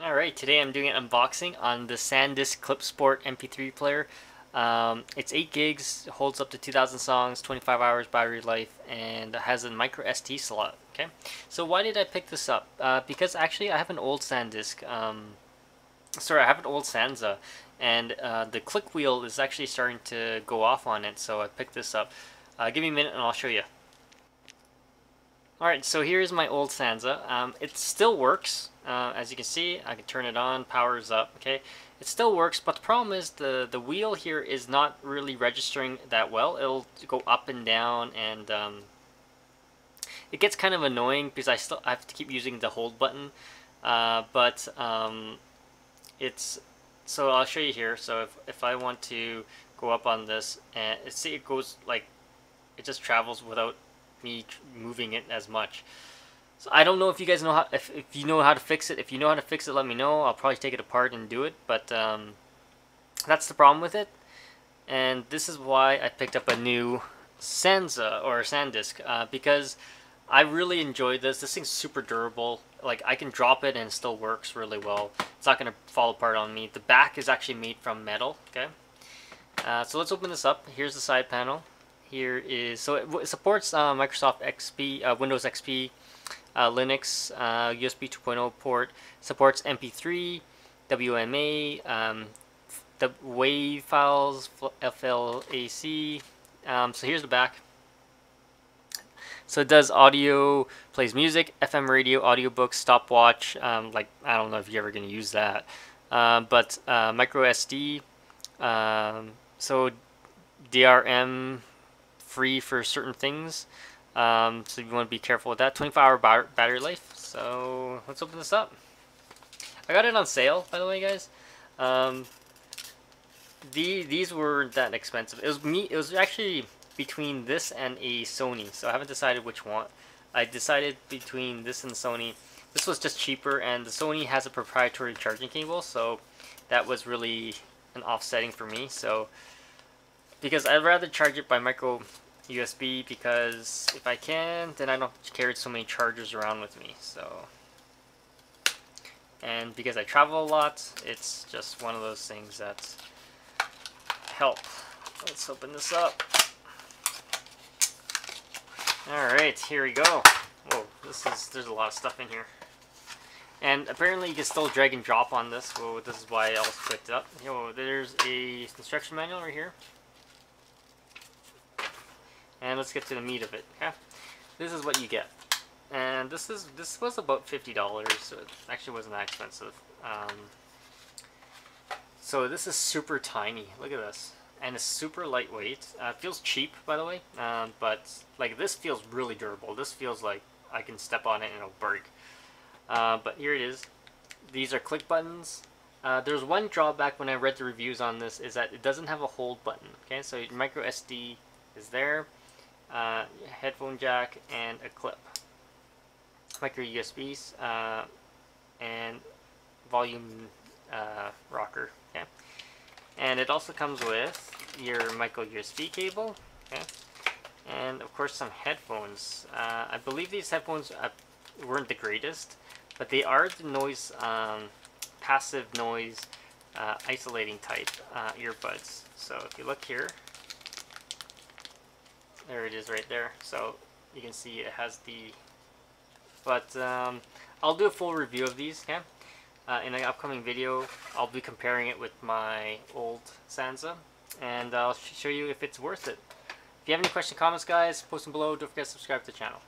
Alright, today I'm doing an unboxing on the SanDisk ClipSport MP3 player. Um, it's 8 gigs, holds up to 2,000 songs, 25 hours battery life, and has a micro SD slot. Okay, so why did I pick this up? Uh, because actually I have an old SanDisk. Um, sorry, I have an old Sansa, and uh, the click wheel is actually starting to go off on it, so I picked this up. Uh, give me a minute and I'll show you. Alright, so here's my old Sansa. Um, it still works. Uh, as you can see, I can turn it on, powers up, okay? It still works, but the problem is the, the wheel here is not really registering that well. It'll go up and down, and um, it gets kind of annoying because I still I have to keep using the hold button. Uh, but um, it's, so I'll show you here. So if, if I want to go up on this, and see it goes like, it just travels without me moving it as much. So I don't know if you guys know how if, if you know how to fix it. If you know how to fix it, let me know. I'll probably take it apart and do it. But um, that's the problem with it. And this is why I picked up a new Sansa or SanDisk uh, because I really enjoyed this. This thing's super durable. Like I can drop it and it still works really well. It's not gonna fall apart on me. The back is actually made from metal. Okay. Uh, so let's open this up. Here's the side panel here is so it, supports uh, Microsoft XP, uh, Windows XP, uh, Linux, USB uh, 2.0 port, supports MP3, WMA, um, the WAV files, FLAC. Um, so here's the back. So it does audio, plays music, FM radio, audiobooks, stopwatch. Um, like I don't know if you're ever going to use that, uh, but uh, micro SD. Um, so DRM free for certain things. Um, so you want to be careful with that. 24 hour battery life. So let's open this up. I got it on sale, by the way, guys. Um, the, these weren't that expensive. It was me. It was actually between this and a Sony. So I haven't decided which one. I decided between this and Sony. This was just cheaper, and the Sony has a proprietary charging cable, so that was really an offsetting for me. So because I'd rather charge it by micro USB because if I can, then I don't carry so many chargers around with me. So, and because I travel a lot, it's just one of those things that help. Let's open this up. Alright, here we go. Whoa, this is, there's a lot of stuff in here. And apparently you can still drag and drop on this, so this is why I also picked it up. Yo, there's a instruction manual right here. And let's get to the meat of it. Okay, this is what you get, and this is this was about fifty dollars. So it actually wasn't that expensive. Um, so this is super tiny. Look at this, and it's super lightweight. Uh, feels cheap, by the way, um, but like this feels really durable. This feels like I can step on it and it'll break. Uh, but here it is. These are click buttons. Uh, there's one drawback when I read the reviews on this is that it doesn't have a hold button. Okay, so your micro SD is there uh, headphone jack, and a clip. Micro USBs uh, and volume uh, rocker. Okay, and it also comes with your micro USB cable. Okay, and of course some headphones. Uh, I believe these headphones uh, weren't the greatest, but they are the noise um, passive noise uh, isolating type earbuds. So if you look here, there it is right there. So you can see it has the... But um, I'll do a full review of these? Uh, in an upcoming video, I'll be comparing it with my old Sansa. And I'll show you if it's worth it. If you have any questions, comments, guys, post them below. Don't forget to subscribe to the channel.